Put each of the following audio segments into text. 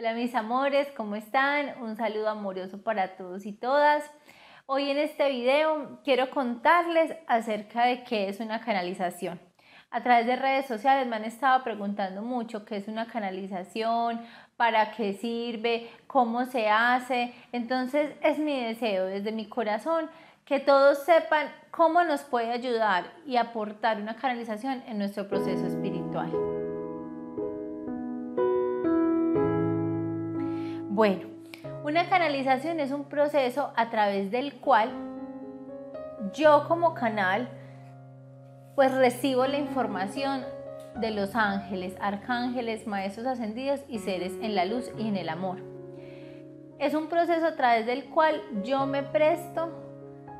Hola mis amores, ¿cómo están? Un saludo amoroso para todos y todas. Hoy en este video quiero contarles acerca de qué es una canalización. A través de redes sociales me han estado preguntando mucho qué es una canalización, para qué sirve, cómo se hace. Entonces es mi deseo desde mi corazón que todos sepan cómo nos puede ayudar y aportar una canalización en nuestro proceso espiritual. Bueno, una canalización es un proceso a través del cual yo como canal pues recibo la información de los ángeles, arcángeles, maestros ascendidos y seres en la luz y en el amor. Es un proceso a través del cual yo me presto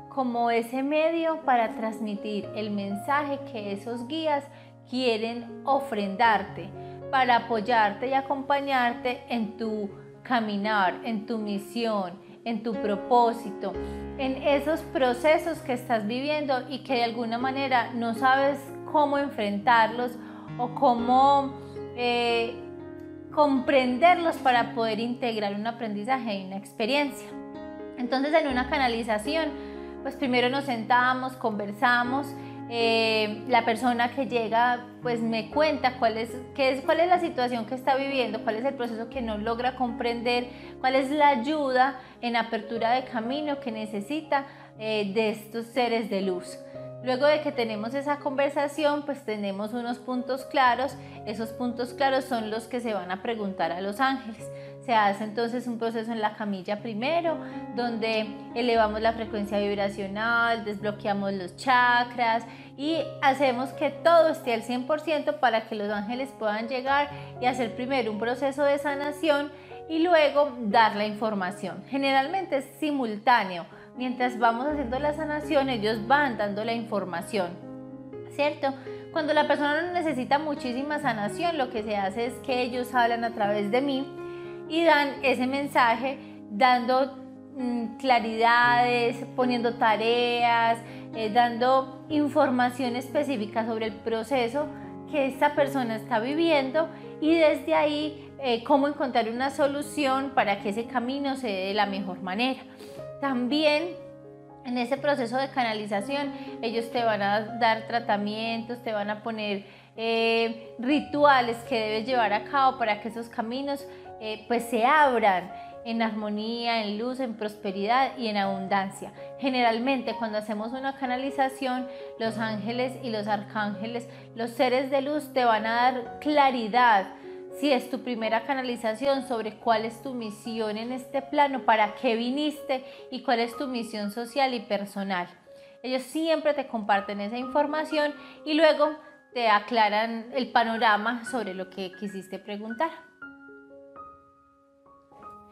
como ese medio para transmitir el mensaje que esos guías quieren ofrendarte, para apoyarte y acompañarte en tu caminar, en tu misión, en tu propósito, en esos procesos que estás viviendo y que de alguna manera no sabes cómo enfrentarlos o cómo eh, comprenderlos para poder integrar un aprendizaje y una experiencia. Entonces en una canalización, pues primero nos sentamos, conversamos, eh, la persona que llega pues me cuenta cuál es, qué es, cuál es la situación que está viviendo, cuál es el proceso que no logra comprender, cuál es la ayuda en apertura de camino que necesita eh, de estos seres de luz. Luego de que tenemos esa conversación, pues tenemos unos puntos claros. Esos puntos claros son los que se van a preguntar a los ángeles. Se hace entonces un proceso en la camilla primero, donde elevamos la frecuencia vibracional, desbloqueamos los chakras y hacemos que todo esté al 100% para que los ángeles puedan llegar y hacer primero un proceso de sanación y luego dar la información. Generalmente es simultáneo mientras vamos haciendo la sanación, ellos van dando la información, ¿cierto? Cuando la persona necesita muchísima sanación, lo que se hace es que ellos hablan a través de mí y dan ese mensaje dando mm, claridades, poniendo tareas, eh, dando información específica sobre el proceso que esta persona está viviendo y desde ahí eh, cómo encontrar una solución para que ese camino se dé de la mejor manera. También en ese proceso de canalización ellos te van a dar tratamientos, te van a poner eh, rituales que debes llevar a cabo para que esos caminos eh, pues se abran en armonía, en luz, en prosperidad y en abundancia. Generalmente cuando hacemos una canalización, los ángeles y los arcángeles, los seres de luz te van a dar claridad si es tu primera canalización sobre cuál es tu misión en este plano, para qué viniste y cuál es tu misión social y personal. Ellos siempre te comparten esa información y luego te aclaran el panorama sobre lo que quisiste preguntar.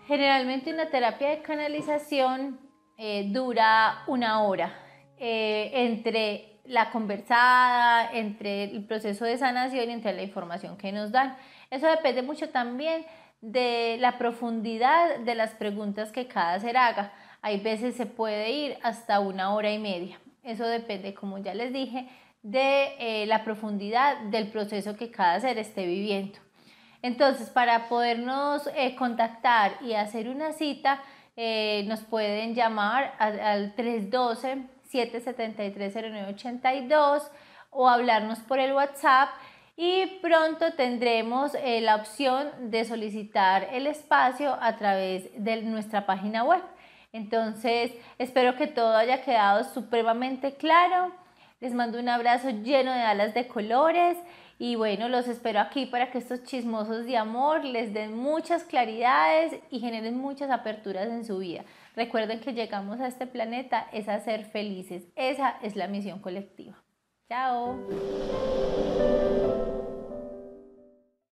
Generalmente una terapia de canalización eh, dura una hora eh, entre la conversada, entre el proceso de sanación y entre la información que nos dan. Eso depende mucho también de la profundidad de las preguntas que cada ser haga. Hay veces se puede ir hasta una hora y media. Eso depende, como ya les dije, de eh, la profundidad del proceso que cada ser esté viviendo. Entonces, para podernos eh, contactar y hacer una cita, eh, nos pueden llamar al 312-773-0982 o hablarnos por el WhatsApp y pronto tendremos eh, la opción de solicitar el espacio a través de nuestra página web. Entonces, espero que todo haya quedado supremamente claro. Les mando un abrazo lleno de alas de colores y bueno, los espero aquí para que estos chismosos de amor les den muchas claridades y generen muchas aperturas en su vida. Recuerden que llegamos a este planeta es a ser felices. Esa es la misión colectiva. Chao.